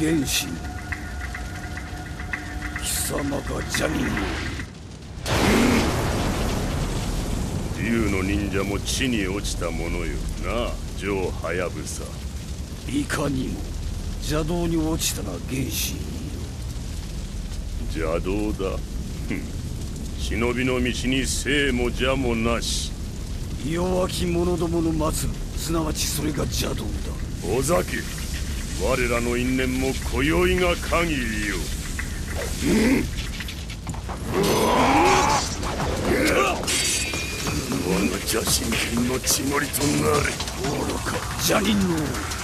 原神貴様がジャニー竜の忍者も地に落ちたものよ。なジョー・ハヤブサいかにも邪道に落ちたな原神邪道だ忍びの道に生も邪もなし弱き者どもの末路すなわちそれが邪道だお酒我らの因縁も今宵が限りよ、我が邪神剣の血のりとなれ愚か邪人のい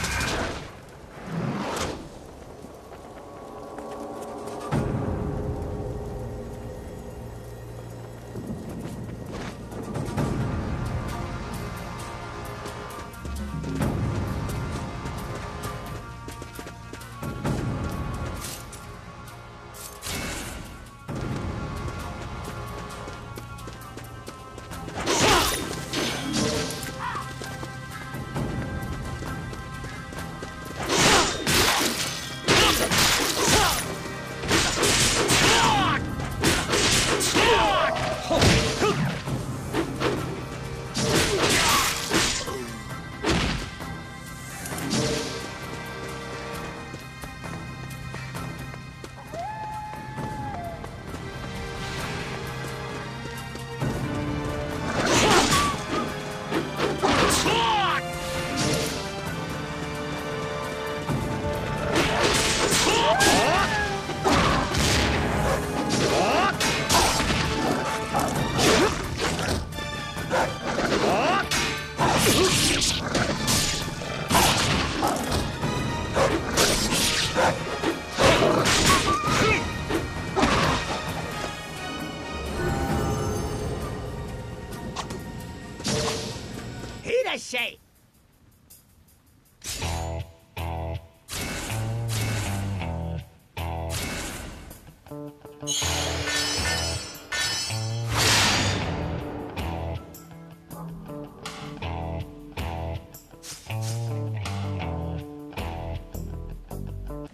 らっしゃい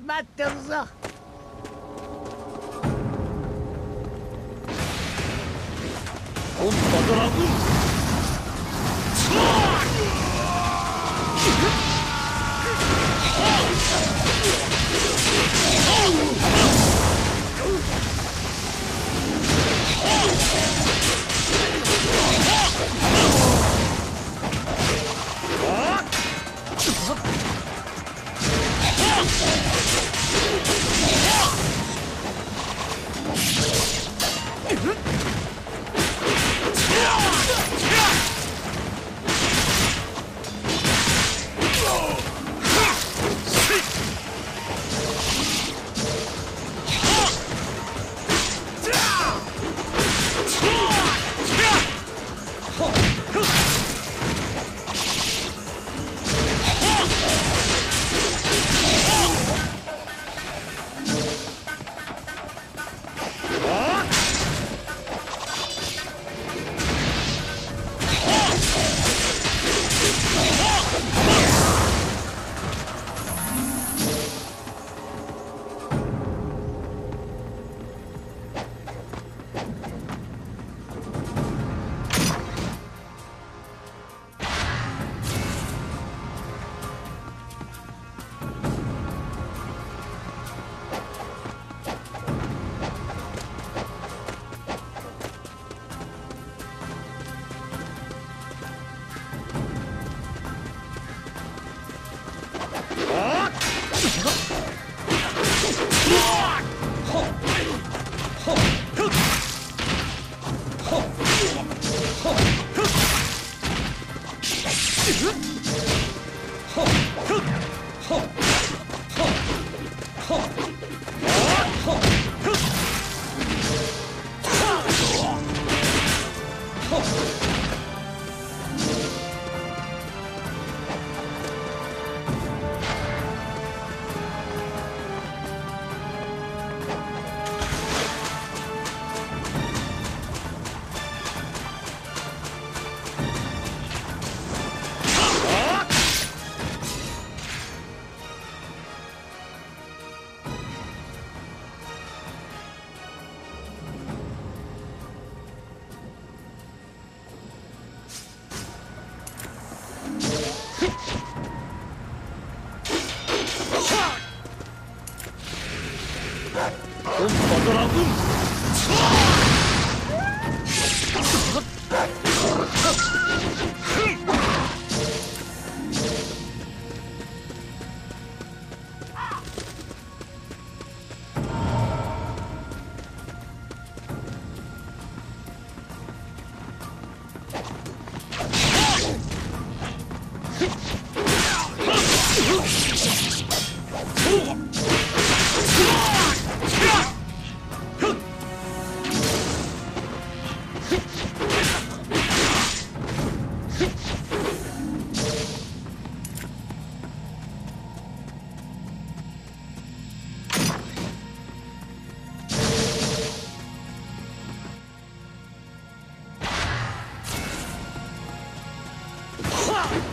待ってるぞ本場ドラゴン Huh? Down!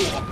Ugh.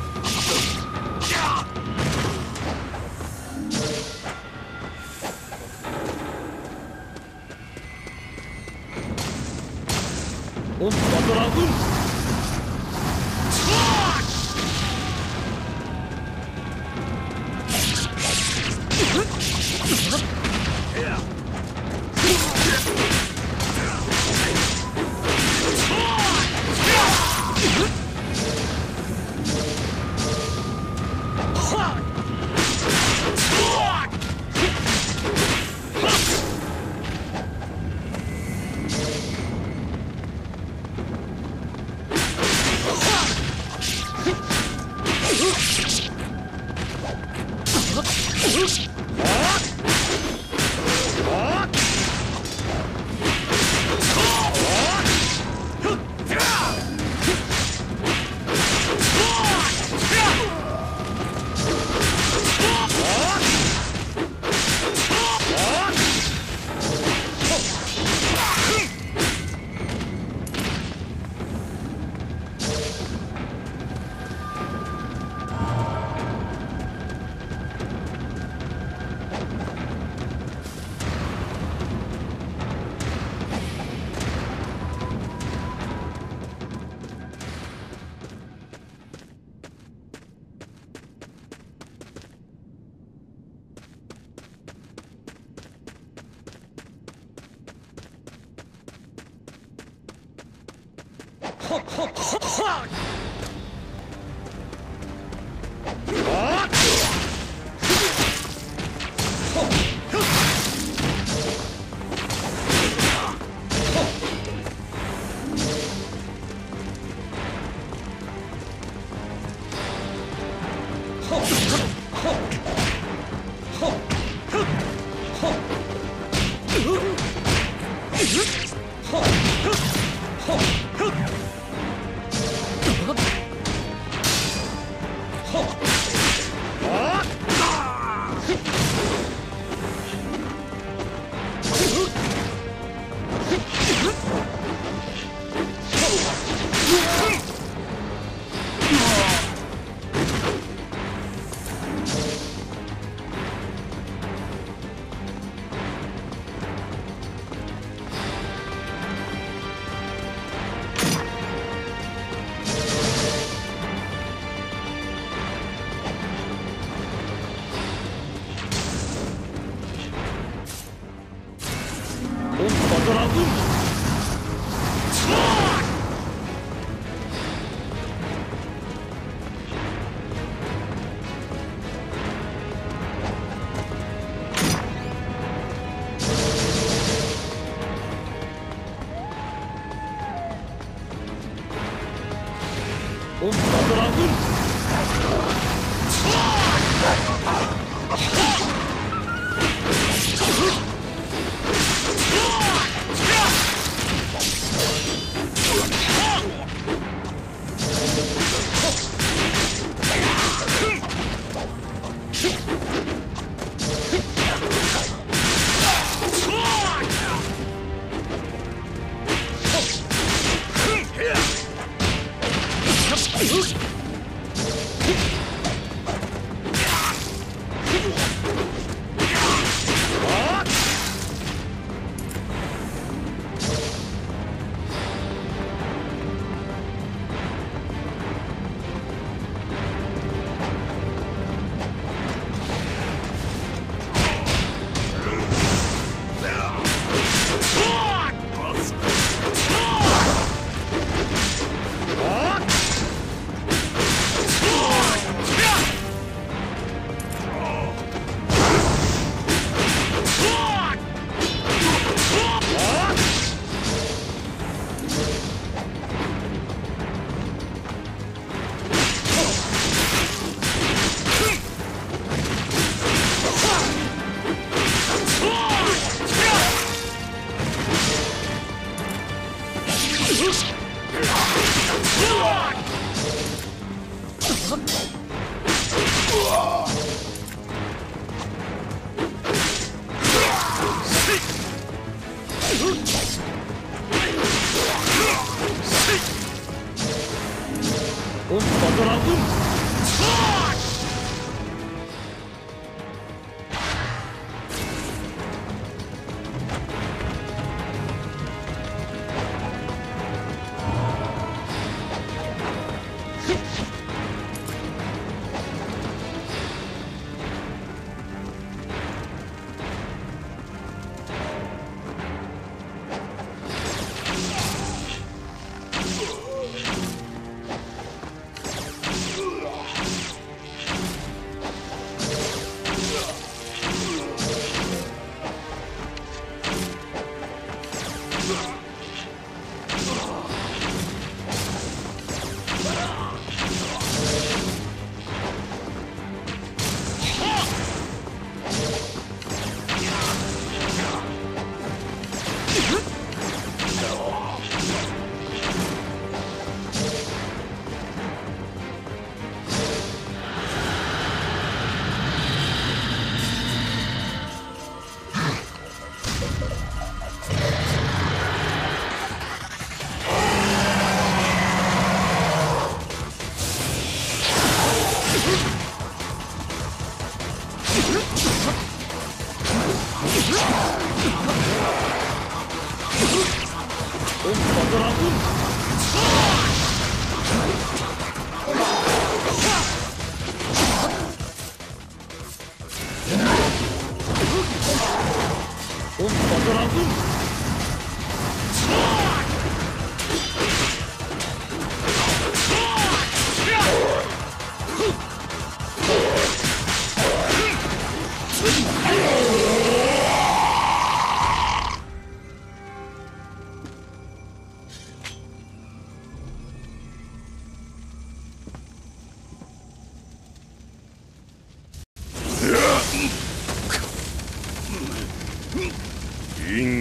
哈哈哈音波ドラグーン Look. 音波ドラグ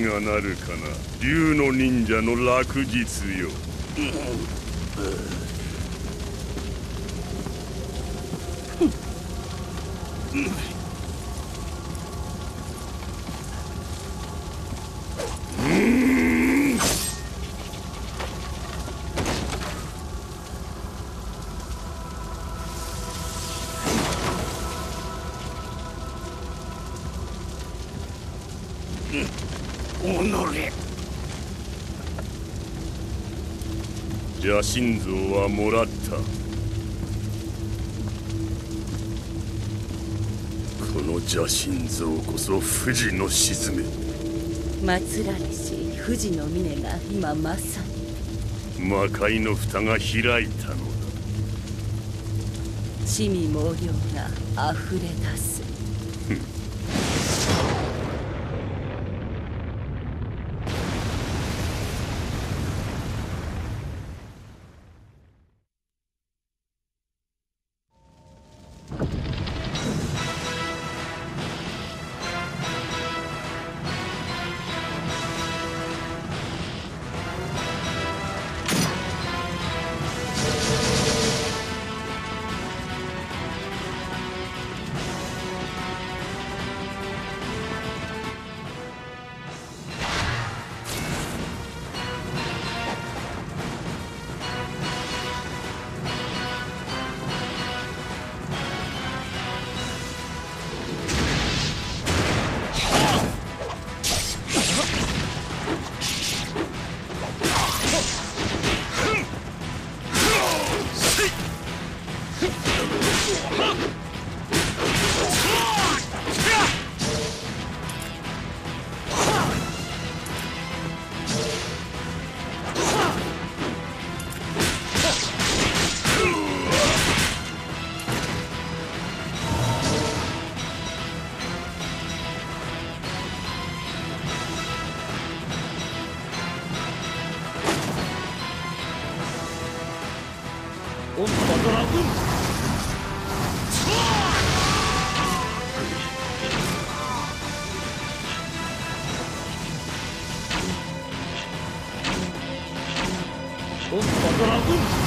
がなるかな。竜の忍者の落日よ。おの邪神像はもらった。この邪神像こそ富士の沈め。祀られし富士の峰が今まさに。魔界の蓋が開いたのだ。地味猛量が溢れ出すパド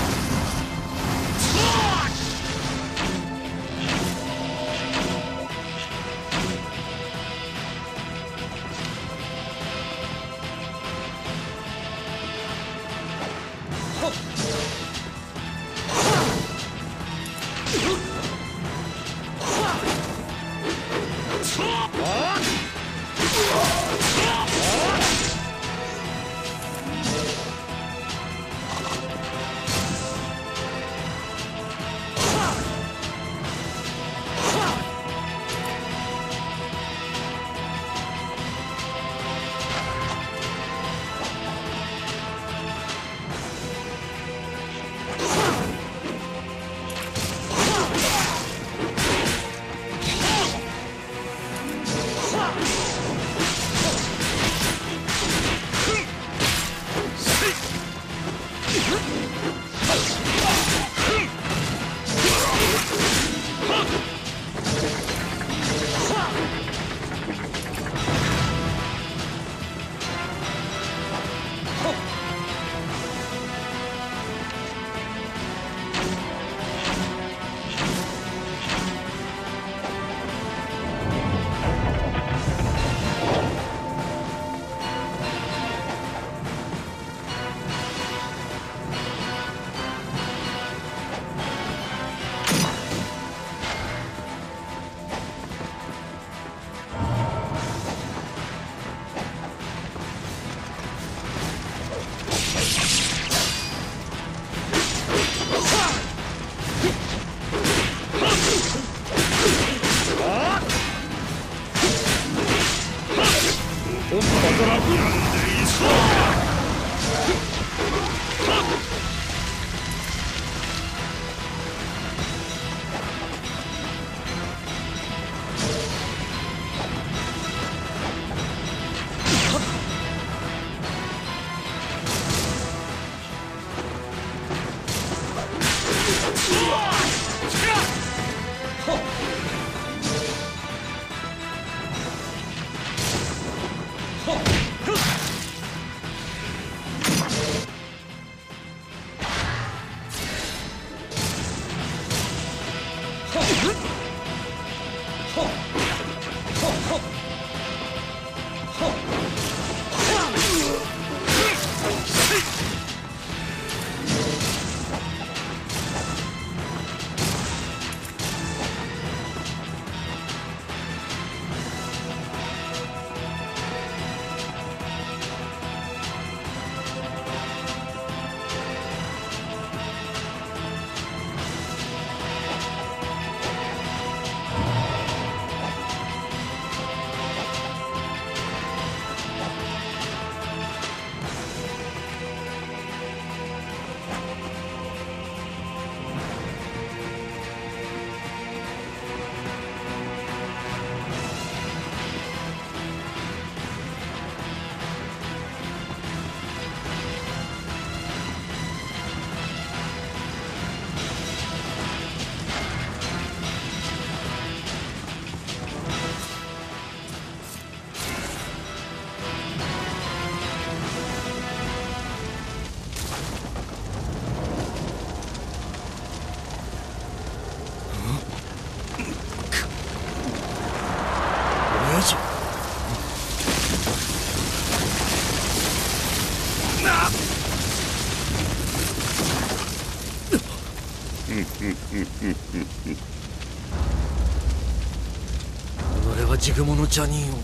ジグモの邪人を。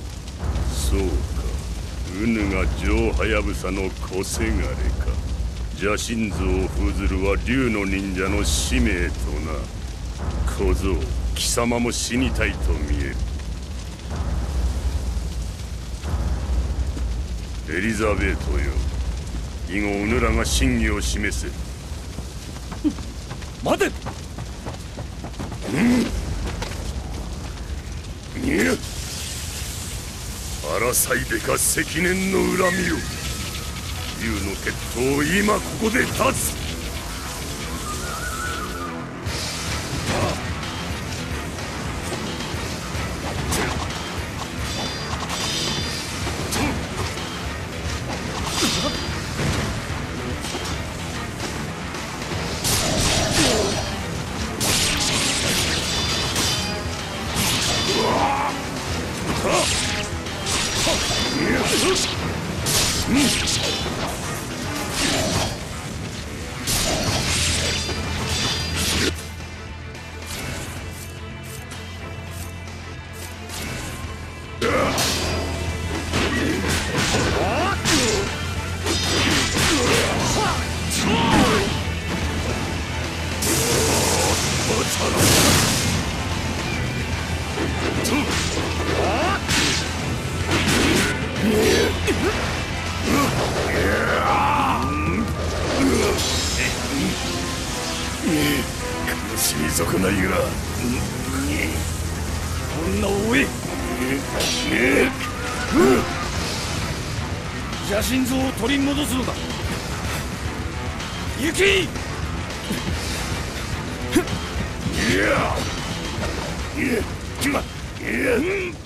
そうか。ウヌがジョーハヤブサの小せがれか。邪神像を封ずるは竜の忍者の使命とな。小僧貴様も死にたいと見える。エリザベートよ。以後ウヌらが真偽を示せ。待てにゃ争いでか積年の恨みを。竜の決闘を今ここで断つ。邪神像を取り戻すのだ行けいやいやまいや